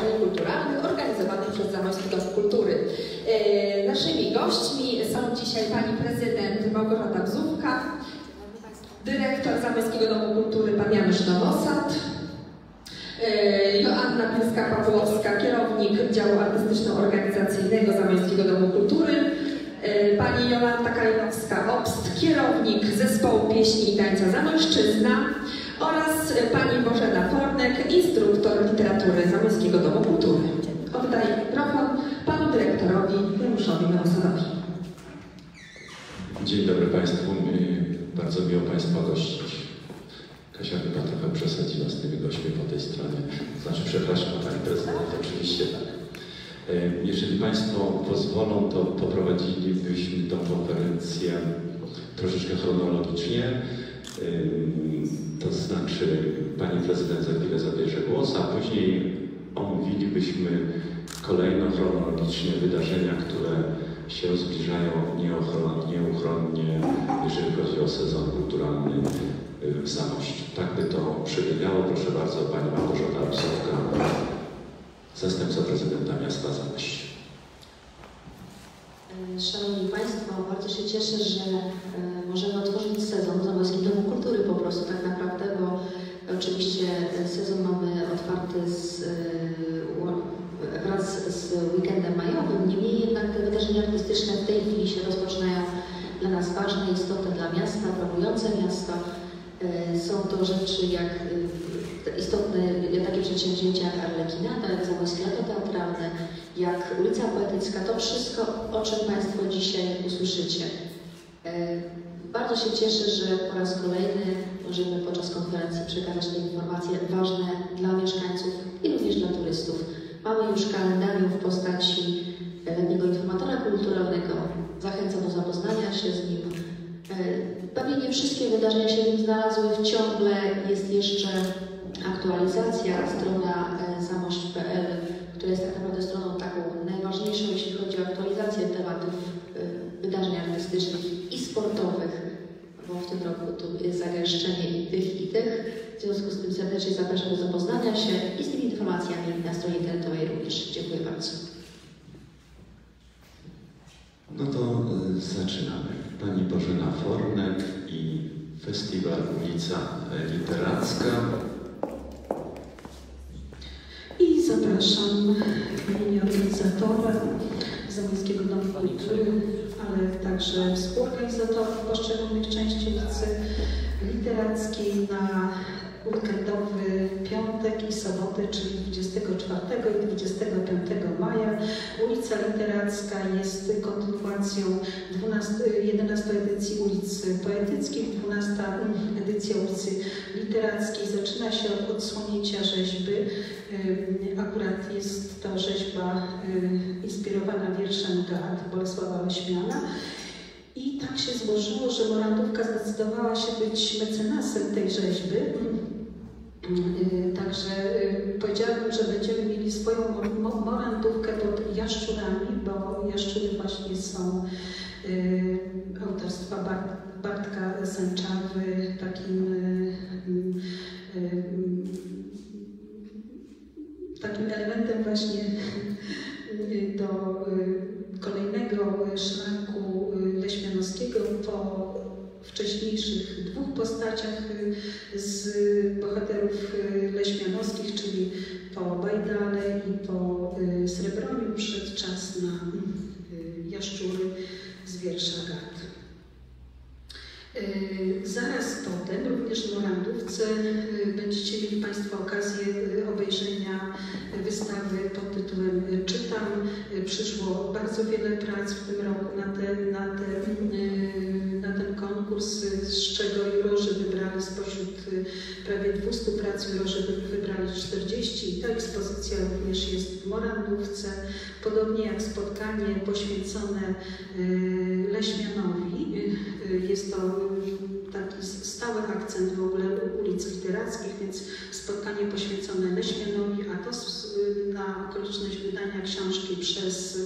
kulturalnych organizowanych przez Zamojski Dom Kultury. E, naszymi gośćmi są dzisiaj pani prezydent Małgorzata Bzówka, dyrektor Zamojskiego Domu Kultury pan Janusz Nowosad, e, Joanna Pilska-Pawłowska, kierownik działu artystyczno-organizacyjnego Zamojskiego Domu Kultury, e, pani Jolanta Kalinowska-Obst, kierownik zespołu pieśni i tańca Zamojszczyzna, oraz pani Bożena Fornek, instruktor literatury Zamojskiego Domu Kultury. Oddaję mikrofon panu dyrektorowi Januszowi Nowosadowi. Dzień dobry Państwu. Bardzo miło Państwa gościć. Kasia chyba trochę przesadziła z tymi gośćmi po tej stronie. Znaczy, przepraszam, Pani Prezydent, oczywiście tak. Jeżeli Państwo pozwolą, to poprowadzilibyśmy tą konferencję troszeczkę chronologicznie. Znaczy pani prezydent za zabierze głos, a później omówilibyśmy kolejno chronologicznie wydarzenia, które się zbliżają nieuchronnie, jeżeli chodzi o sezon kulturalny w Zamościu. Tak by to przebiegało. Proszę bardzo, Pani Małgorzata Psowka, zastępca prezydenta miasta Zamość. Szanowni Państwo, bardzo się cieszę, że możemy otworzyć sezon w Zamojskim Domu Kultury po prostu tak naprawdę, bo oczywiście sezon mamy otwarty z, wraz z weekendem majowym, niemniej jednak te wydarzenia artystyczne w tej chwili się rozpoczynają dla nas ważne, istotne dla miasta, promujące miasto. Są to rzeczy jak istotne takie przedsięwzięcia jak Arlekinada, jak Zamojskie Lato Teatralne, jak Ulica Poetycka, to wszystko, o czym Państwo dzisiaj usłyszycie. Bardzo się cieszę, że po raz kolejny możemy podczas konferencji przekazać te informacje ważne dla mieszkańców i również dla turystów. Mamy już kalendarium w postaci letniego informatora kulturalnego. Zachęcam do zapoznania się z nim. Pewnie nie wszystkie wydarzenia się w nim znalazły, ciągle jest jeszcze aktualizacja, strona zamość.pl, która jest tak naprawdę stroną taką najważniejszą, jeśli chodzi o aktualizację tematów wydarzeń artystycznych i sportowych, bo w tym roku tu jest zagęszczenie i tych, i tych. W związku z tym serdecznie zapraszam do zapoznania się i z tymi informacjami na stronie internetowej również. Dziękuję bardzo. No to zaczynamy. Pani Bożena Fornek i Festiwal Ulica Literacka. I zapraszam w imieniu organizatora Zamojskiego Domu Kultury, ale także współorganizatorów poszczególnych części ulicy Literackiej na weekendowy piątek i sobotę, czyli 24 i 25 maja. Ulica Literacka jest kontynuacją 12, 11 edycji ulicy Poetyckiej, 12 edycja ulicy Literackiej. Zaczyna się od odsłonięcia rzeźby. Akurat jest to rzeźba inspirowana wierszem Teatru Bolesława Leśmiana. I tak się złożyło, że Morandówka zdecydowała się być mecenasem tej rzeźby. Także powiedziałabym, że będziemy mieli swoją morandówkę pod jaszczurami, bo jaszczury właśnie są autorstwa Bartka Sęczawy, takim takim elementem właśnie do kolejnego szlaku leśmianowskiego po wcześniejszych dwóch postaciach z bohaterów leśmianowskich, czyli po Bajdale i po Srebroniu przed czas na jaszczury z wiersza Gard. Zaraz potem, również w Morandówce, będziecie mieli Państwo okazję obejrzenia wystawy pod tytułem Czytam. Przyszło bardzo wiele prac w tym roku na, na, na ten konkurs, z czego jurorzy wybrali spośród prawie 200 prac, jurorzy wybrali 40 i ta ekspozycja również jest w Morandówce, podobnie jak spotkanie poświęcone Leśmianowi. Jest to taki stały akcent w ogóle ulic literackich, więc spotkanie poświęcone Leśmianowi, a to na okoliczność wydania książki przez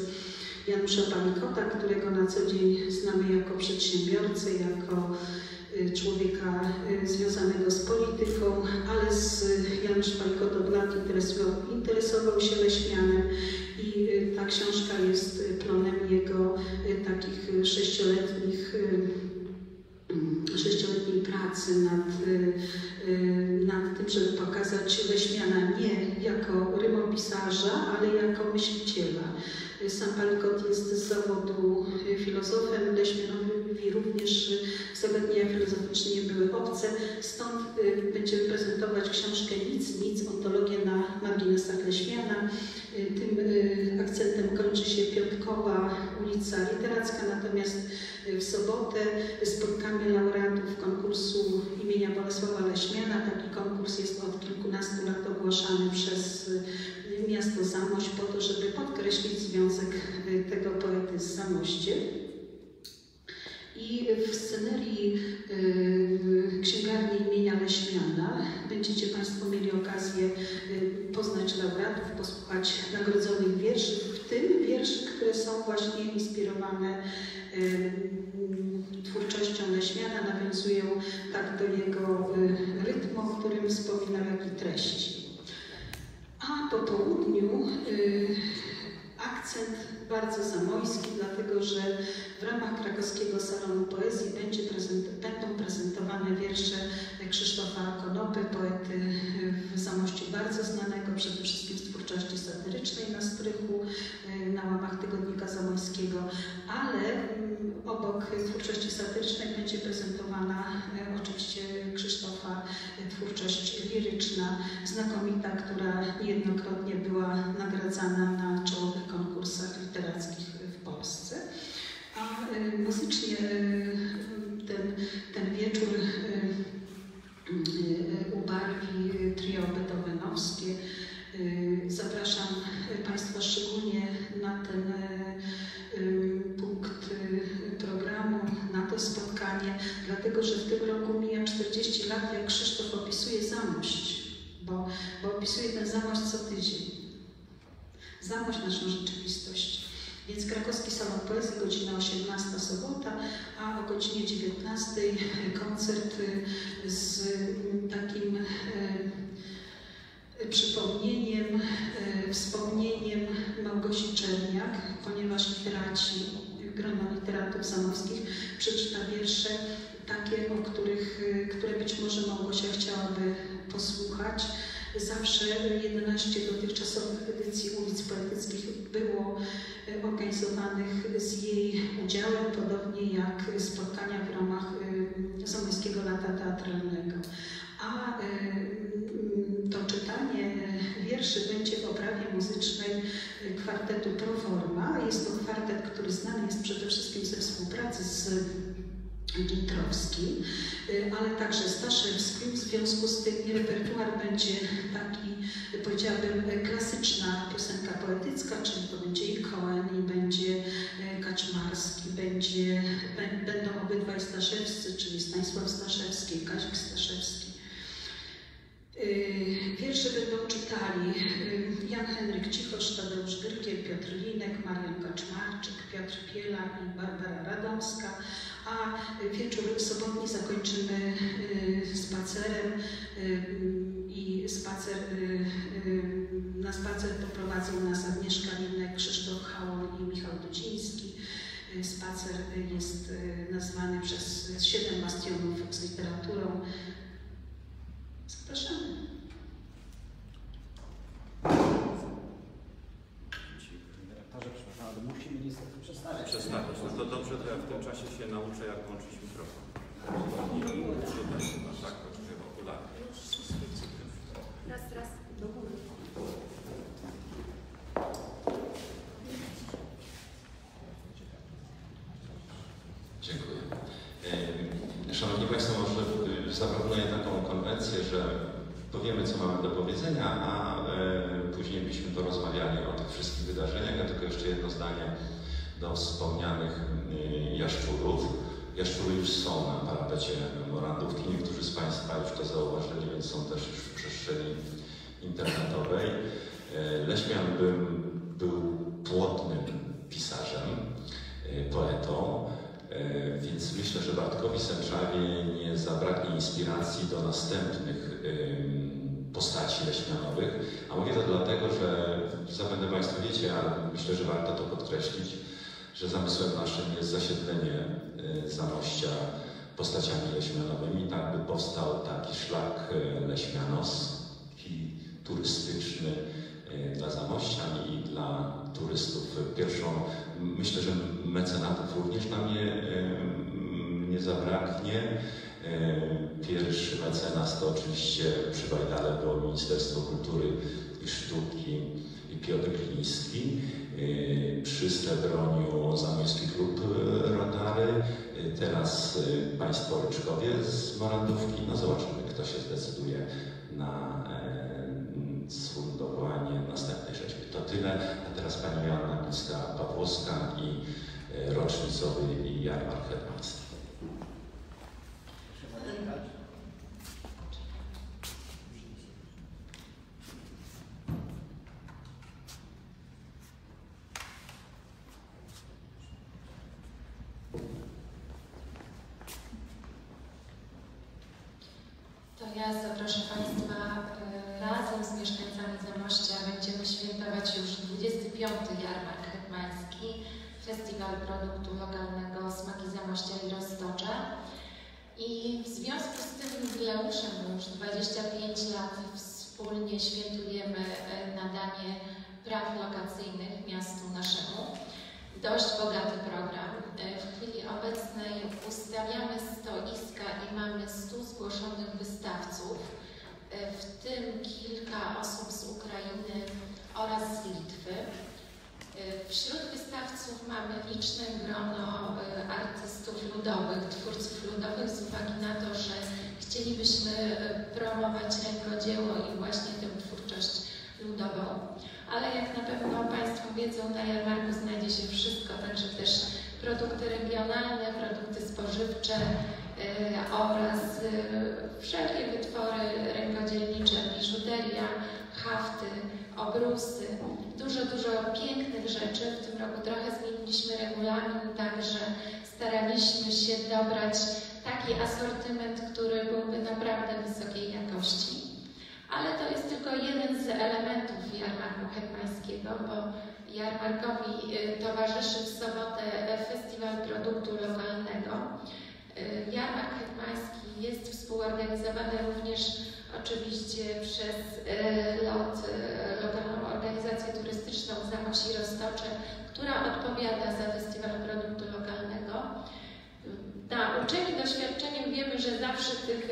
Janusza Palikota, którego na co dzień znamy jako przedsiębiorcę, jako y, człowieka y, związanego z polityką, ale z Janusz Palikot od lat interesował, interesował się Leśmianem i y, ta książka jest y, plonem jego y, takich y, sześcioletnich y, sześcioletniej pracy nad, y, y, nad tym, żeby pokazać Leśmiana nie jako rymopisarza, ale jako myśliciela. Sam Palikot jest z zawodu filozofem, Leśmianowi również zagadnienia filozofyczne nie były obce, stąd y, będziemy prezentować książkę Nic, Nic, ontologię na marginesach Leśmiana. Tym akcentem kończy się Piątkowa ulica Literacka, natomiast y, w sobotę spotkamy laureatów konkursu imienia Bolesława Leśmiana. Taki konkurs jest od kilkunastu lat ogłaszany przez y, miasto Zamość po to, żeby podkreślić związek y, tego poety z Zamościem. I w scenerii księgarni imienia Leśmiana będziecie Państwo mieli okazję y, poznać laureatów, posłuchać nagrodzonych wierszy, w tym wierszy, które są właśnie inspirowane y, twórczością Leśmiana, nawiązują tak do jego y, rytmu, o którym wspominał, jak i treści. A po południu akcent bardzo zamojski, dlatego że w ramach krakowskiego salonu poezji będzie prezent, będą prezentowane wiersze Krzysztofa Konopy, poety w Zamościu bardzo znanego, przede wszystkim z twórczości satyrycznej na strychu, y, na łamach Tygodnika Zamojskiego, ale mm, obok twórczości satyrycznej będzie prezentowana y, oczywiście Krzysztofa twórczość liryczna, znakomita, która niejednokrotnie była nagradzana na czołowych konkursach literackich w Polsce. A y, muzycznie y, ten, ten wieczór y, ubarwi trio beethovenowskie. Zapraszam Państwa szczególnie na ten punkt programu, na to spotkanie, dlatego że w tym roku 40 lat, jak Krzysztof opisuje Zamość, bo, bo opisuje ten Zamość co tydzień. Zamość naszą rzeczywistość. Więc krakowski salon poezji, godzina 18 sobota, a o godzinie 19 koncert z takim y, przypomnieniem, y, wspomnieniem Małgosi Czerniak, ponieważ literaci, grono literatów zamowskich przeczyta wiersze takie, o których, y, które być może Małgosia chciałaby posłuchać. Zawsze 11 dotychczasowych edycji ulic poetyckich było y, organizowanych z jej udziałem, podobnie jak spotkania w ramach y, Zamojskiego Lata Teatralnego. A y, to czytanie y, wierszy będzie w oprawie muzycznej y, kwartetu Proforma. Jest to kwartet, który znany jest przede wszystkim ze współpracy z Gintrowskim, y, ale także Staszewskim. W związku z tym repertuar będzie taki, powiedziałabym, y, klasyczna piosenka poetycka, czyli to będzie i Cohen, i będzie y, Kaczmarski, będzie, bę- będą obydwaj Staszewscy, czyli Stanisław Staszewski i Kazik Staszewski. Y, Wiersze będą czytali y, Jan Henryk Cichosz, Tadeusz Dyrkiel, Piotr Linek, Marian Kaczmarczyk, Piotr Piela i Barbara Radomska, a wieczór sobotni zakończymy y, spacerem y, i spacer, y, na spacer poprowadzą nas Agnieszka Linek, Krzysztof Hałon i Michał Dudziński. Spacer jest nazwany przez siedem bastionów z literaturą. Zapraszamy. Dyrektorze, przepraszam, ale musimy niestety przestawiać. Przestawiać. No to dobrze, to ja w tym czasie się nauczę, jak włączyć mikrofon. I tutaj chyba, tak, to czy okulary. Raz, raz, do góry. Dziękuję. E, Szanowni Państwo, może zaproponuję taką konwencję, że powiemy, co mamy do powiedzenia, a e, później byśmy porozmawiali o tych wszystkich wydarzeniach. Ja tylko jeszcze jedno zdanie do wspomnianych jaszczurów. Jaszczury już są na parapecie memorandówki. Niektórzy z Państwa już to zauważyli, więc są też już w przestrzeni internetowej. E, Leśmian był, był płodnym pisarzem, e, poetą, e, więc myślę, że Bartkowi Sęczawie nie nie zabraknie inspiracji do następnych postaci leśmianowych. A mówię to dlatego, że zapewne Państwo wiecie, ale myślę, że warto to podkreślić, że zamysłem naszym jest zasiedlenie y, Zamościa postaciami leśmianowymi, tak by powstał taki szlak y, leśmianowski, turystyczny y, dla Zamościan i dla turystów. Pierwszą, myślę, że mecenatów również nam nie, nie zabraknie. Pierwszy mecenas to oczywiście przy Bajdale było Ministerstwo Kultury i Sztuki i Piotr Gliński. Y, Przy Srebroniu Zamojski Klub y, Rotary. Y, Teraz Państwo Ryczkowie z Morandówki. No zobaczymy, kto się zdecyduje na sfundowanie następnej rzeźby. To tyle. A teraz Pani Joanna Picka-Pawłowska i rocznicowy i jarmark. Ja zaproszę Państwa e, razem z mieszkańcami Zamościa będziemy świętować już 25. Jarmark Hetmański, Festiwal Produktu Lokalnego Smaki Zamościa i Roztocza. I w związku z tym jubileuszem, już 25 lat wspólnie świętujemy e, nadanie praw lokacyjnych miastu naszemu. Dość bogaty program. E, W chwili obecnej ustawiamy stoiska i mamy 100 zgłoszonych wystawców, e, w tym kilka osób z Ukrainy oraz z Litwy. E, Wśród wystawców mamy liczne grono e, artystów ludowych, twórców ludowych z uwagi na to, że chcielibyśmy promować rękodzieło i właśnie tę twórczość ludową. Ale jak na pewno Państwo wiedzą, na jarmarku znajdzie się wszystko, także też produkty regionalne, produkty spożywcze oraz e, wszelkie wytwory rękodzielnicze, biżuteria, hafty, obrusy. Dużo, dużo pięknych rzeczy. W tym roku trochę zmieniliśmy regulamin, także staraliśmy się dobrać taki asortyment, który byłby naprawdę wysokiej jakości. Ale to jest tylko jeden z elementów jarmarku hetmańskiego, bo jarmarkowi y, towarzyszy w sobotę Festiwal Produktu Lokalnego. Y, Jarmark hetmański jest współorganizowany również oczywiście przez y, LOT, y, Lokalną Organizację Turystyczną Zamość i Roztocze, która odpowiada za Festiwal Produktu Lokalnego. Nauczeni doświadczeniem wiemy, że zawsze tych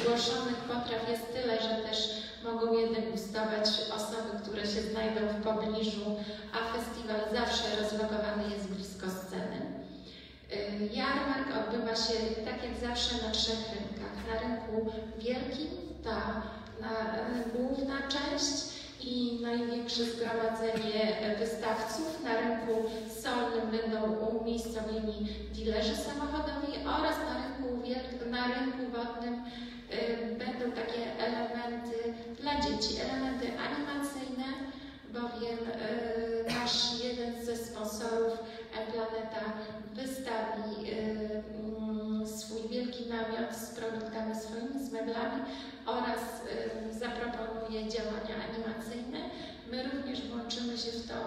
zgłoszonych potraw jest tyle, że też mogą je degustować osoby, które się znajdą w pobliżu, a festiwal zawsze rozlokowany jest blisko sceny. Jarmark odbywa się tak jak zawsze na trzech rynkach. Na rynku wielkim ta na, główna część i największe zgromadzenie wystawców. Na rynku solnym będą umiejscowieni dilerzy samochodowi oraz na rynku, na rynku wodnym e, będą takie elementy dla dzieci, elementy animacyjne, bowiem e, nasz jeden ze sponsorów E-Planeta wystawi e, mm, swój wielki namiot z produktami swoimi, z meblami oraz e, zaproponuje działania animacyjne. My również włączymy się w to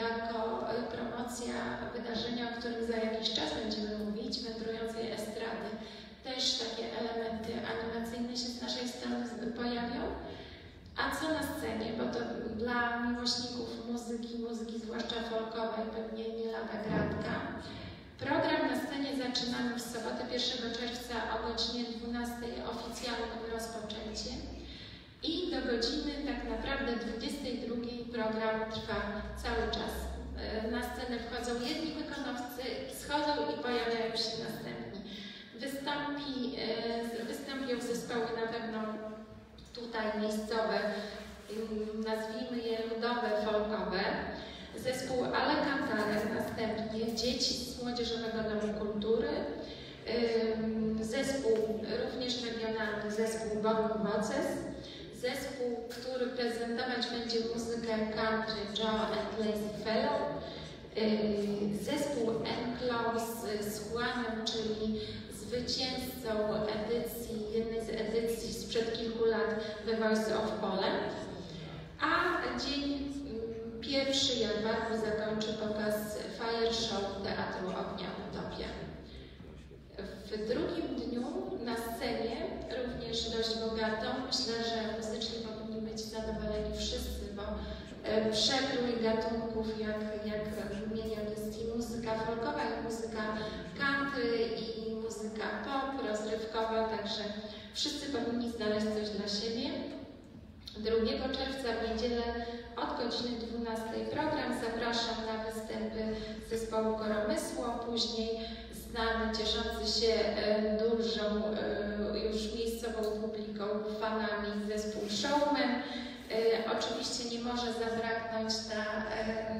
jako e, promocja wydarzenia, o którym za jakiś czas będziemy mówić, wędrującej estrady. Też takie elementy animacyjne się z naszej strony pojawią. A co na scenie, bo to dla miłośników muzyki, muzyki zwłaszcza folkowej, pewnie nie lada gratka. Program na scenie zaczynamy w sobotę 1 czerwca o godzinie 12 oficjalnym rozpoczęciem i do godziny tak naprawdę 22 program trwa cały czas. E, Na scenę wchodzą jedni wykonawcy, schodzą i pojawiają się następni. Wystąpi, e, wystąpią zespoły na pewno tutaj miejscowe, ym, nazwijmy je ludowe, folkowe. Zespół Ale Cantare następnie, dzieci Młodzieżowego Domu Kultury. Zespół również regionalny, zespół Bogu Voces. Zespół, który prezentować będzie muzykę country Joe and Lazy Fellow. Zespół Enclose z Juanem, czyli zwycięzcą edycji, jednej z edycji sprzed kilku lat The Voice of Poland. A dzień pierwszy jarmarku zakończy pokaz Fire Show Teatru Ognia Utopia. W drugim dniu na scenie, również dość bogatą, myślę, że muzycznie powinni być zadowoleni wszyscy, bo e, przekrój gatunków, jak, jak wymieniał, jest i muzyka folkowa, i muzyka country, i muzyka pop, rozrywkowa, także wszyscy powinni znaleźć coś dla siebie. 2 czerwca w niedzielę od godziny 12 program zapraszam na występy zespołu Koromysło, później znany, cieszący się e, dużą e, już miejscową publiką, fanami zespół Showman. E, Oczywiście nie może zabraknąć na,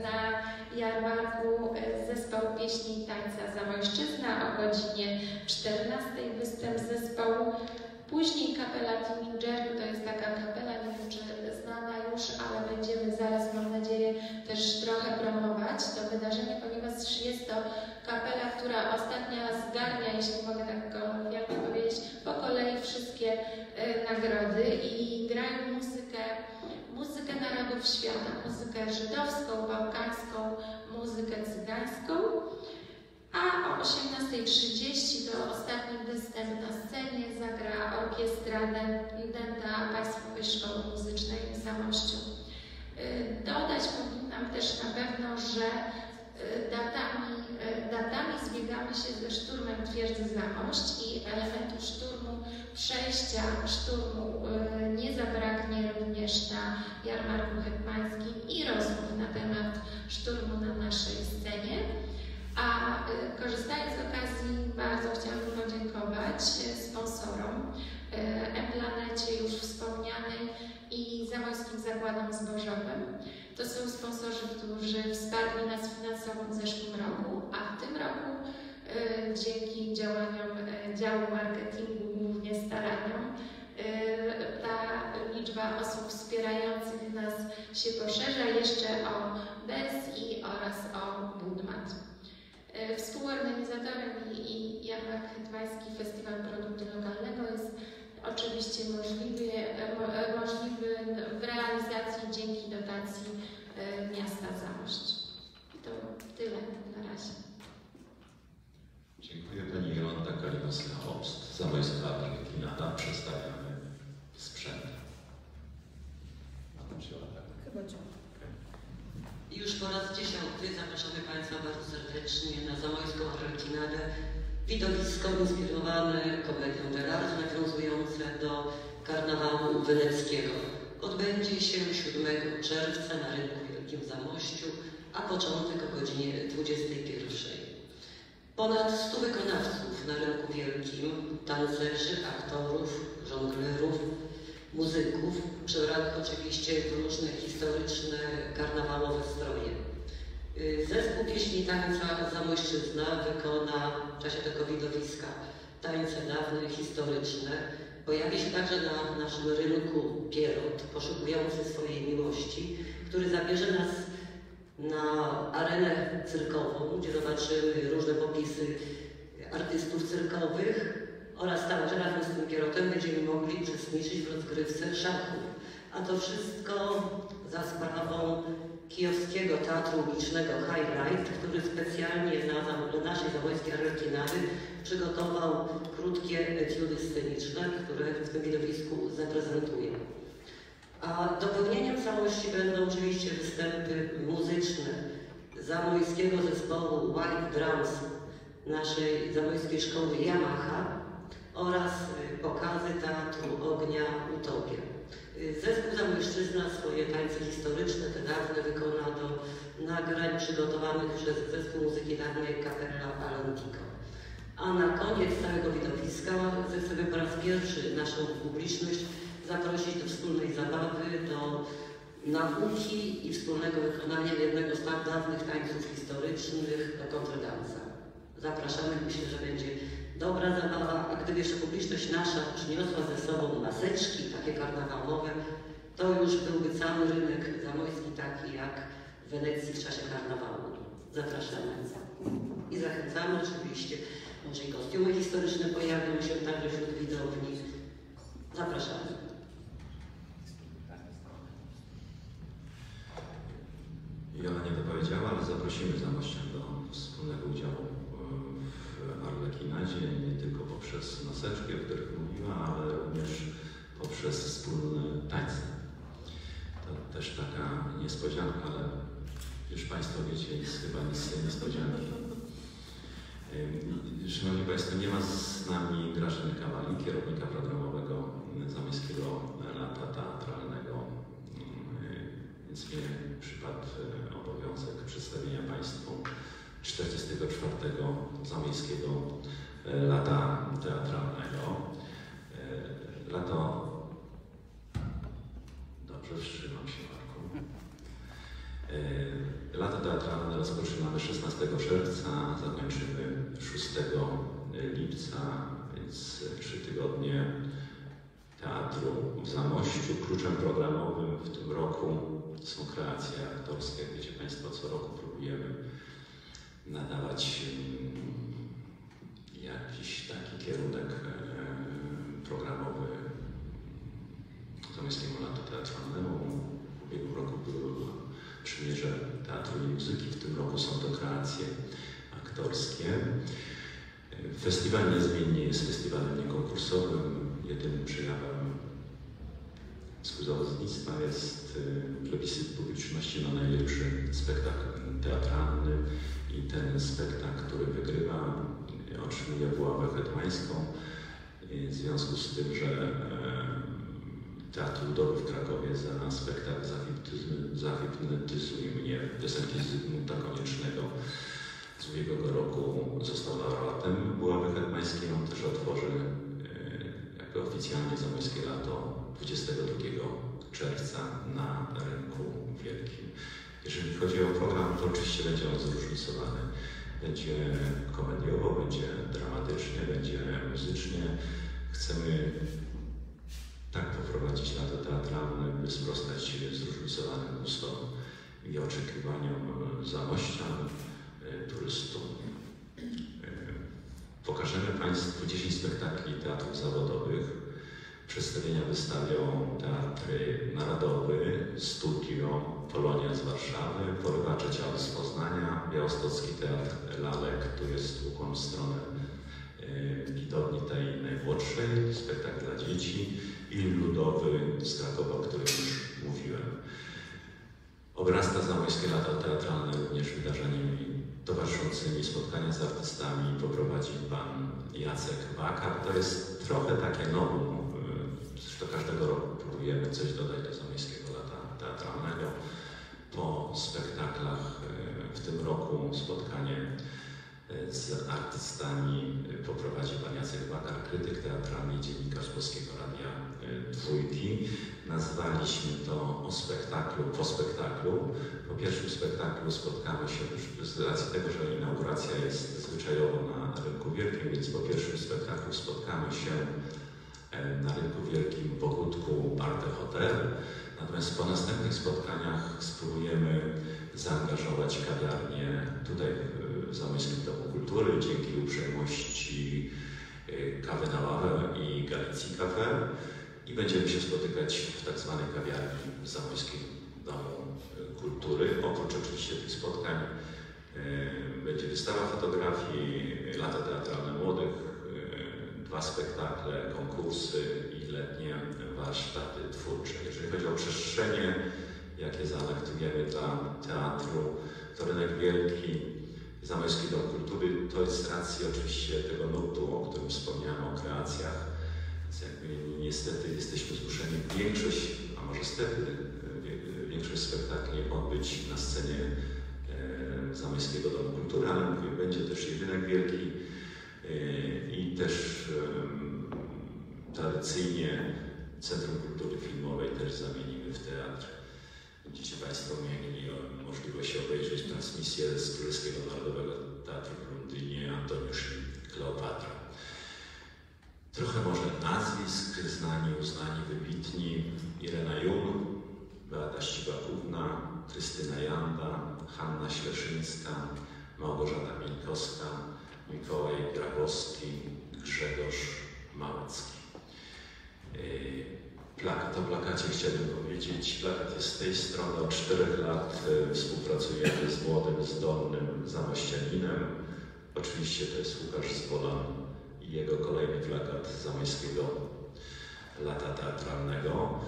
na jarmarku zespoł pieśni i tańca Zamojszczyzna o godzinie 14 występ zespołu. Później kapela Timingeru, to jest taka kapela, ale będziemy zaraz, mam nadzieję, też trochę promować to wydarzenie, ponieważ jest to kapela, która ostatnio zgarnia, jeśli mogę tak kolokwialnie powiedzieć, po kolei wszystkie e, nagrody i grają muzykę, muzykę narodów świata, muzykę żydowską, bałkańską, muzykę cygańską. A o 18.30 to ostatni występ na scenie zagra orkiestra Denta Państwowej Szkoły Muzycznej w Zamościu. Y, Dodać powinnam też na pewno, że y, datami, y, datami zbiegamy się ze szturmem twierdzy Zamość i elementu szturmu, przejścia szturmu nie zabraknie również na jarmarku hetmańskim i rozmów na temat szturmu na naszej scenie. A y, korzystając z okazji, bardzo chciałabym podziękować y, sponsorom y, M-Planecie już wspomnianej i Zamojskim Zakładom Zbożowym. To są sponsorzy, którzy wsparli nas finansowo w zeszłym roku, a w tym roku y, dzięki działaniom y, działu marketingu, głównie staraniom, y, ta liczba osób wspierających nas się poszerza jeszcze o BESI oraz o Współorganizatorem i, Hetmański Festiwal Produktu Lokalnego jest oczywiście możliwy, e, e, możliwy w realizacji dzięki dotacji e, miasta Zamość. I to tyle na razie. Dziękuję Pani Jolanta Kalinowska-Hobst. Zamojska Argentina. Przedstawiamy sprzęt. A tam się odda. I Już po raz dziesiąty zapraszamy Państwa bardzo serdecznie na Zamojską Arlecinadę, widowisko inspirowane komedią dell'arte nawiązujące do karnawału weneckiego. Odbędzie się 7 czerwca na Rynku Wielkim Zamościu, a początek o godzinie 21. Ponad 100 wykonawców na Rynku Wielkim, tancerzy, aktorów, żonglerów, muzyków, przebranych oczywiście w różne historyczne, karnawałowe stroje. Y, Zespół pieśni tańca Zamojszczyzna wykona w czasie tego widowiska tańce dawne, historyczne. Pojawi się także na naszym rynku Pierot, poszukujący swojej miłości, który zabierze nas na arenę cyrkową, gdzie zobaczymy różne popisy artystów cyrkowych oraz także razem z tym pierotem będziemy mogli uczestniczyć w rozgrywce szachów. A to wszystko za sprawą kijowskiego teatru ulicznego Highlight, który specjalnie na, naszej zamojskiej arlekinady przygotował krótkie etiudy sceniczne, które w tym widowisku zaprezentuję. A dopełnieniem całości będą oczywiście występy muzyczne zamojskiego zespołu White Drums naszej zamojskiej szkoły Yamaha oraz y, pokazy Teatru Ognia Utopia. Zespół Zamojszczyzna swoje tańce historyczne, te dawne wykona do nagrań przygotowanych przez zespół muzyki dawnej Capella Alantico. A na koniec całego widowiska chcemy po raz pierwszy naszą publiczność zaprosić do wspólnej zabawy, do nauki i wspólnego wykonania jednego z tak dawnych tańców historycznych, kontrdansa. Zapraszamy, myślę, że będzie dobra zabawa, a gdyby jeszcze publiczność nasza przyniosła ze sobą maseczki takie karnawałowe, to już byłby cały rynek zamojski taki jak Wenecji w czasie karnawału. Zapraszamy. I zachęcamy oczywiście. Może i kostiumy historyczne pojawią się także wśród widowni. Zapraszamy. Jola nie dopowiedziała, ale zaprosimy Zamościan do wspólnego udziału w Arlekinadzie, nie tylko poprzez maseczki, o których mówiła, ale również poprzez wspólne tańce. To też taka niespodzianka, ale już Państwo wiecie, jest chyba nic z tej niespodzianki. Szanowni Państwo, nie ma z nami Grażyny Kawali, kierownika programowego Zamojskiego Lata Teatralnego, więc mnie przypadł obowiązek przedstawienia Państwu 44. Zamojskiego Lata Teatralnego. Lato... Dobrze, wstrzymam się Marku. Lato teatralne rozpoczynamy 16 czerwca, zakończymy 6 lipca, więc trzy tygodnie teatru w Zamościu. Kluczem programowym w tym roku są kreacje aktorskie. Wiecie Państwo, co roku próbujemy nadawać jakiś taki kierunek programowy Zamojskiemu Latu Teatralnemu. W ubiegłym roku był przymierze teatru i muzyki, w tym roku są to kreacje aktorskie. Festiwal niezmiennie jest festiwalem niekonkursowym. Jedynym przejawem współzawodnictwa jest plebiscyt publiczności na najlepszy spektakl teatralny i ten spektakl, który wygrywa, otrzymuje buławę hetmańską w związku z tym, że Teatr Ludowy w Krakowie za spektakl zahipnotyzuje mnie piosenki Zygmunta Koniecznego z ubiegłego roku został laureatem Buławy Hetmańskiej. On też otworzy jakby oficjalnie Zamojskie Lato 22 czerwca na rynku wielkim. Jeżeli chodzi o program, to oczywiście będzie on zróżnicowany. Będzie komediowo, będzie dramatycznie, będzie muzycznie. Chcemy tak poprowadzić lato teatralne, by sprostać zróżnicowanym gustom i oczekiwaniom zamościan, turystów. Pokażemy Państwu 10 spektakli teatrów zawodowych. Przedstawienia wystawią Teatry Narodowy, Studio, Polonia z Warszawy, Porywacze Ciał z Poznania, Białostocki Teatr Lalek, tu jest ukłon w stronę widowni tej najmłodszej, spektakl dla dzieci i ludowy z Krakowa, o którym już mówiłem. Obrasta Zamojskie Lata Teatralne również wydarzeniami towarzyszącymi spotkania z artystami poprowadzi pan Jacek Bakar. To jest trochę takie nowum. Zresztą każdego roku próbujemy coś dodać do Zamojskiego Lata Teatralnego. Po spektaklach w tym roku spotkanie z artystami poprowadzi pan Jacek Bakar, krytyk teatralny i dziennikarz Polskiego Radia Dwójki. Nazwaliśmy to o spektaklu, po spektaklu. Po pierwszym spektaklu spotkamy się już z racji tego, że inauguracja jest zwyczajowo na Rynku Wielkim, więc po pierwszym spektaklu spotkamy się na Rynku Wielkim w Ogródku Arte Hotel. Natomiast po następnych spotkaniach spróbujemy zaangażować kawiarnię tutaj w Zamojskim Domu Kultury dzięki uprzejmości Kawy na Ławę i Galicji Cafe i będziemy się spotykać w tak zwanej kawiarni w Zamojskim Domu Kultury. Oprócz oczywiście tych spotkań będzie wystawa fotografii, lata teatralne młodych, dwa spektakle, konkursy i letnie warsztaty twórcze. Jeżeli chodzi o przestrzenie, jakie zaanaktujemy dla teatru, to Rynek Wielki, Zamojski Dom Kultury, to jest racji oczywiście tego nutu, o którym wspomniałem, o kreacjach. Więc jakby niestety jesteśmy zmuszeni większość, a może stety, większość spektakli odbyć na scenie Zamojskiego Domu Kultury, ale mówię, będzie też i Rynek Wielki i też tradycyjnie Centrum Kultury Filmowej też zamienimy w teatr. Będziecie Państwo mieli możliwość obejrzeć transmisję z Królewskiego Narodowego Teatru w Londynie Antoniusz i Kleopatra. Trochę może nazwisk, znani, uznani, wybitni. Irena Jung, Beata Ścibakówna, Krystyna Janda, Hanna Śleszyńska, Małgorzata Mielkowska, Mikołaj Grabowski, Grzegorz Małecki. Yy, Plakat, o plakacie chciałbym powiedzieć. Plakat jest z tej strony. Od czterech lat e, współpracujemy z młodym, zdolnym zamościaninem. Oczywiście to jest Łukasz Zwolan i jego kolejny plakat zamojskiego lata teatralnego.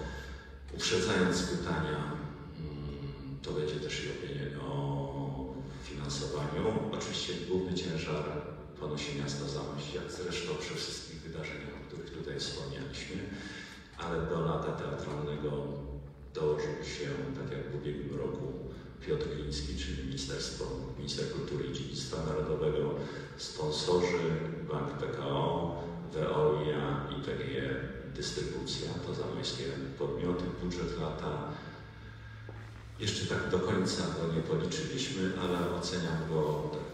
Uprzedzając pytania, mm, to będzie też i o finansowaniu. Oczywiście główny ciężar ponosi miasto Zamość, jak zresztą przy wszystkich wydarzeniach, o których tutaj wspomnieliśmy ale do lata teatralnego dołożył się, tak jak w ubiegłym roku, Piotr Gliński, czyli Ministerstwo, Minister Kultury i Dziedzictwa Narodowego, sponsorzy, Bank PKO, Veolia i PGE Dystrybucja, to zamojskie podmioty, budżet lata. Jeszcze tak do końca go nie policzyliśmy, ale oceniam go tak między 350 a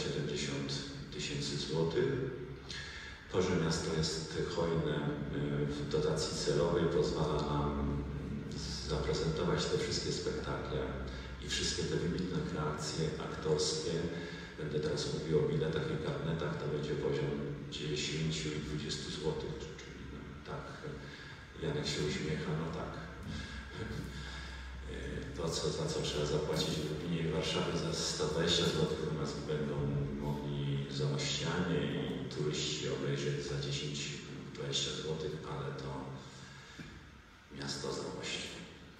370 tysięcy złotych. To, że miasto jest hojne y, w dotacji celowej pozwala nam zaprezentować te wszystkie spektakle i wszystkie te wybitne kreacje aktorskie. Będę teraz mówił o biletach i karnetach, to będzie poziom 10 i 20 zł, czyli no, tak, Janek się uśmiecha, no tak. To, co, za co trzeba zapłacić w Lublinie i Warszawie za 120 zł, natomiast będą mogli zamościanie i turyści obejrzeć za 10-20 zł, ale to miasto Zamość.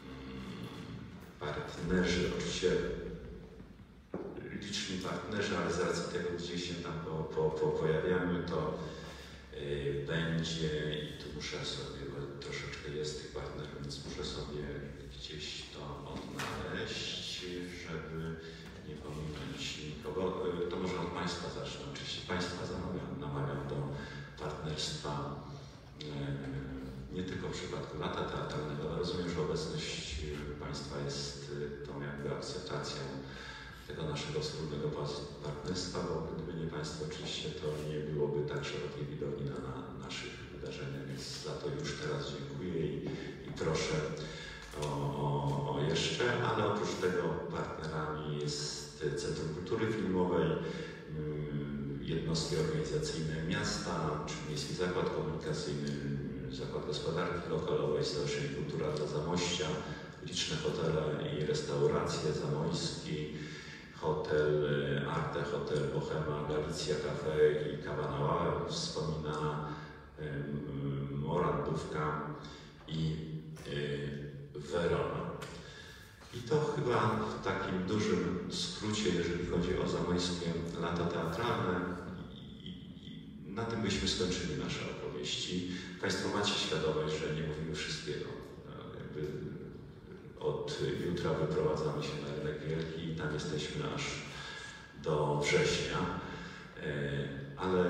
Mm, partnerzy, oczywiście liczni partnerzy, ale z racji tego, gdzie się tam po, po, po pojawiamy, to yy, będzie i tu muszę sobie, bo troszeczkę jest tych partnerów, więc muszę sobie gdzieś żeby nie pominąć nikogo. Yy, to może od Państwa zacznę. Oczywiście Państwa zamawiam, namawiam do partnerstwa yy, nie tylko w przypadku lata teatralnego, ale rozumiem, że obecność Państwa jest tą jakby akceptacją tego naszego wspólnego partnerstwa, bo gdyby nie Państwo oczywiście to nie byłoby tak szerokiej widowni na, na naszych wydarzeniach, więc za to już teraz dziękuję i, i proszę o, o, jeszcze, ale oprócz tego partnerami jest Centrum Kultury Filmowej, jednostki organizacyjne miasta, czy Miejski Zakład Komunikacyjny, Zakład Gospodarki Lokalowej, Stowarzyszenie Kultura dla Zamościa, liczne hotele i restauracje, Zamojski, hotel Arte, hotel Bohema, Galicja Cafe i Kawa na Ławę, wspomina Morandówka i Verona. I to chyba w takim dużym skrócie, jeżeli chodzi o zamojskie lata teatralne. Na tym byśmy skończyli nasze opowieści. Państwo macie świadomość, że nie mówimy wszystkiego. Jakby od jutra wyprowadzamy się na rynek wielki i tam jesteśmy aż do września. Ale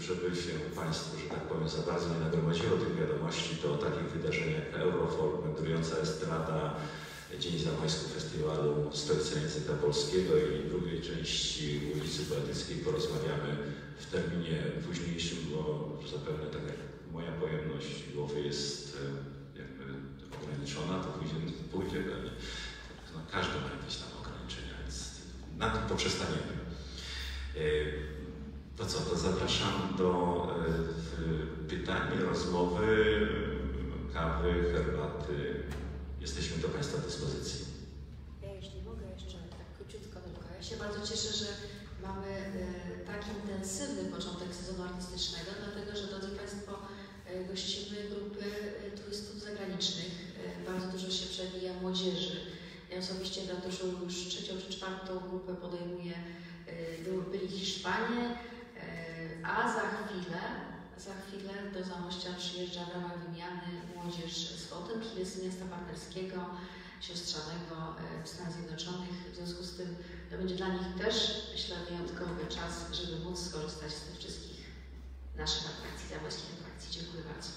żeby się Państwu, że tak powiem, za bardzo nie nagromadziło tych wiadomości, to o takich wydarzeniach jak Eurofolk, wędrująca estrada, Dzień Zamojsku Festiwalu Stolica Języka Polskiego i drugiej części ulicy Poetyckiej porozmawiamy w terminie późniejszym, bo zapewne tak jak moja pojemność głowy jest jakby ograniczona, to pójdzie, pójdzie pewnie. No, każdy ma jakieś tam ograniczenia, więc na tym poprzestaniemy. To co, to zapraszam do pytań, rozmowy, kawy, herbaty. Jesteśmy do Państwa dyspozycji. Ja jeśli mogę jeszcze tak króciutko tylko. Ja się bardzo cieszę, że mamy e, tak intensywny początek sezonu artystycznego, dlatego że, drodzy Państwo, e, gościmy grupy e, turystów zagranicznych. Bardzo dużo się przewija młodzieży. Ja osobiście na dużo już trzecią czy czwartą grupę podejmuję. Byli Hiszpanie, a za chwilę za chwilę do Zamościa przyjeżdża w ramach wymiany młodzież z Hill z miasta partnerskiego, siostrzanego w Stanach Zjednoczonych. W związku z tym to będzie dla nich też, myślę, wyjątkowy czas, żeby móc skorzystać z tych wszystkich naszych atrakcji, zamojskich atrakcji. Dziękuję bardzo.